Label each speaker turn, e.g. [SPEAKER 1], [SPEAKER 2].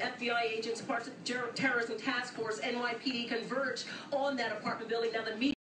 [SPEAKER 1] FBI agents, parts of terrorism task force, NYPD converged on that apartment building. Now the media